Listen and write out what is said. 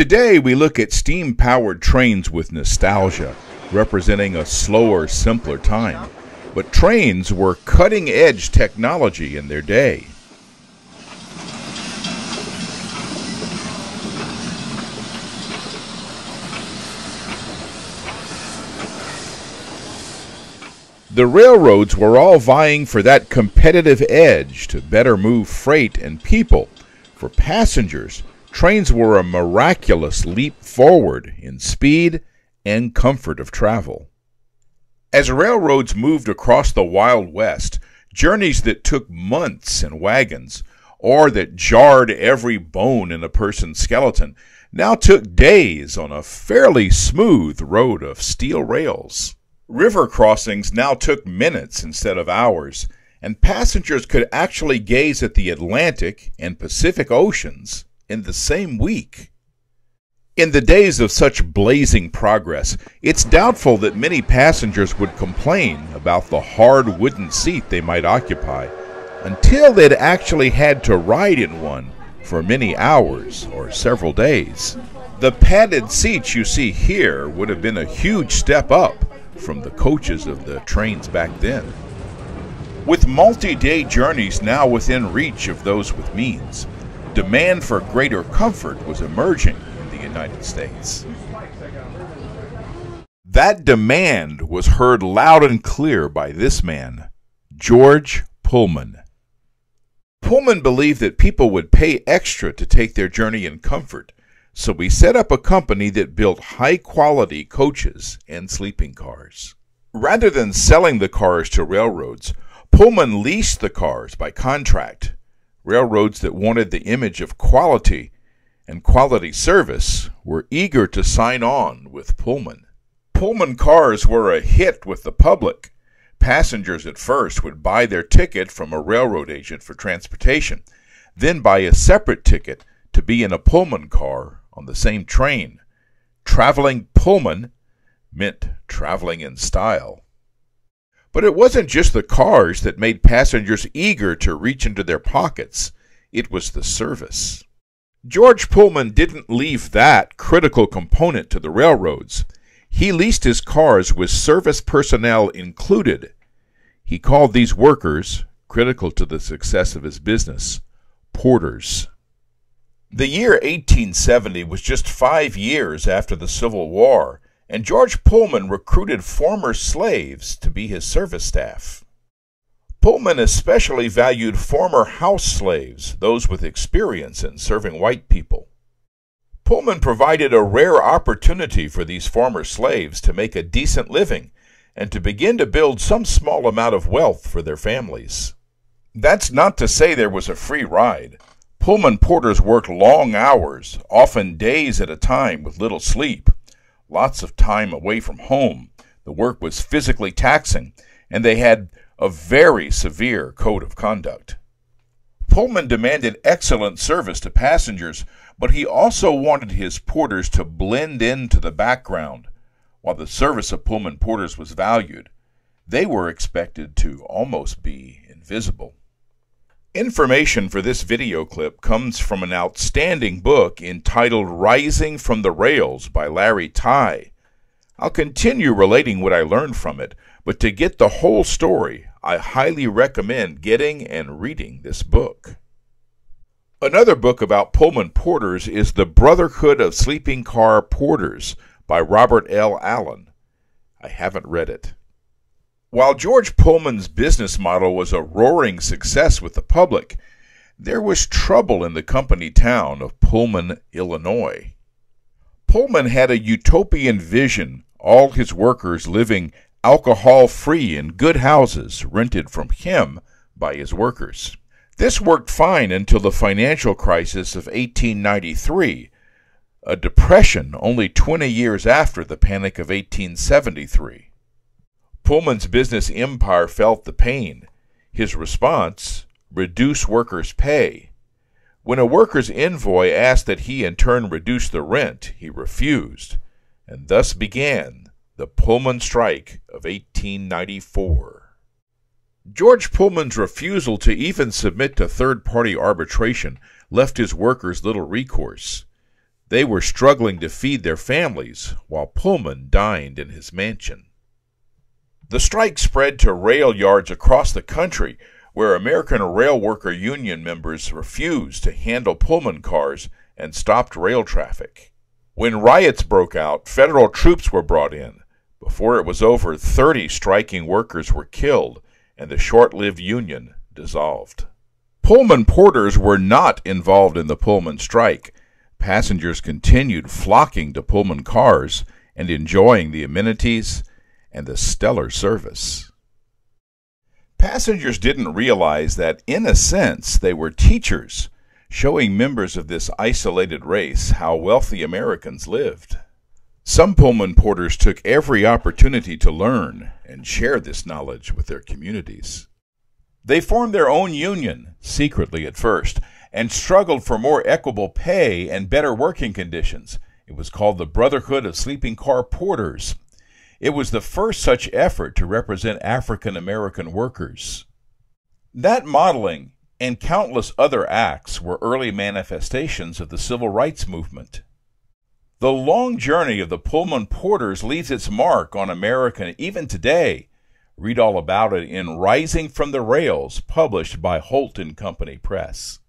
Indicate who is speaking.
Speaker 1: Today we look at steam powered trains with nostalgia, representing a slower, simpler time. But trains were cutting edge technology in their day. The railroads were all vying for that competitive edge to better move freight and people. For passengers, trains were a miraculous leap forward in speed and comfort of travel. As railroads moved across the Wild West, journeys that took months in wagons, or that jarred every bone in a person's skeleton, now took days on a fairly smooth road of steel rails. River crossings now took minutes instead of hours, and passengers could actually gaze at the Atlantic and Pacific Oceans in the same week. In the days of such blazing progress, it's doubtful that many passengers would complain about the hard wooden seat they might occupy until they'd actually had to ride in one for many hours or several days. The padded seats you see here would have been a huge step up from the coaches of the trains back then. With multi day journeys now within reach of those with means, demand for greater comfort was emerging in the United States. That demand was heard loud and clear by this man, George Pullman. Pullman believed that people would pay extra to take their journey in comfort so he set up a company that built high quality coaches and sleeping cars. Rather than selling the cars to railroads, Pullman leased the cars by contract. Railroads that wanted the image of quality and quality service were eager to sign on with Pullman. Pullman cars were a hit with the public. Passengers at first would buy their ticket from a railroad agent for transportation, then buy a separate ticket to be in a Pullman car on the same train. Traveling Pullman meant traveling in style. But it wasn't just the cars that made passengers eager to reach into their pockets, it was the service. George Pullman didn't leave that critical component to the railroads. He leased his cars with service personnel included. He called these workers, critical to the success of his business, porters. The year 1870 was just five years after the Civil War, and George Pullman recruited former slaves to be his service staff. Pullman especially valued former house slaves, those with experience in serving white people. Pullman provided a rare opportunity for these former slaves to make a decent living and to begin to build some small amount of wealth for their families. That's not to say there was a free ride. Pullman porters worked long hours, often days at a time with little sleep, lots of time away from home. The work was physically taxing, and they had a very severe code of conduct. Pullman demanded excellent service to passengers, but he also wanted his porters to blend into the background. While the service of Pullman porters was valued, they were expected to almost be invisible. Information for this video clip comes from an outstanding book entitled Rising from the Rails by Larry Tye. I'll continue relating what I learned from it, but to get the whole story, I highly recommend getting and reading this book. Another book about Pullman porters is The Brotherhood of Sleeping Car Porters by Robert L. Allen. I haven't read it. While George Pullman's business model was a roaring success with the public, there was trouble in the company town of Pullman, Illinois. Pullman had a utopian vision, all his workers living alcohol free in good houses rented from him by his workers. This worked fine until the financial crisis of 1893, a depression only 20 years after the Panic of 1873. Pullman's business empire felt the pain. His response reduce workers' pay. When a worker's envoy asked that he in turn reduce the rent, he refused, and thus began the Pullman strike of 1894. George Pullman's refusal to even submit to third party arbitration left his workers little recourse. They were struggling to feed their families while Pullman dined in his mansion. The strike spread to rail yards across the country where American Rail Worker Union members refused to handle Pullman cars and stopped rail traffic. When riots broke out, federal troops were brought in. Before it was over, 30 striking workers were killed and the short lived union dissolved. Pullman porters were not involved in the Pullman strike. Passengers continued flocking to Pullman cars and enjoying the amenities and the stellar service. Passengers didn't realize that, in a sense, they were teachers, showing members of this isolated race how wealthy Americans lived. Some Pullman porters took every opportunity to learn and share this knowledge with their communities. They formed their own union, secretly at first, and struggled for more equitable pay and better working conditions. It was called the Brotherhood of Sleeping Car Porters. It was the first such effort to represent African American workers. That modeling and countless other acts were early manifestations of the civil rights movement. The long journey of the Pullman Porters leaves its mark on America even today. Read all about it in Rising from the Rails, published by Holt and Company Press.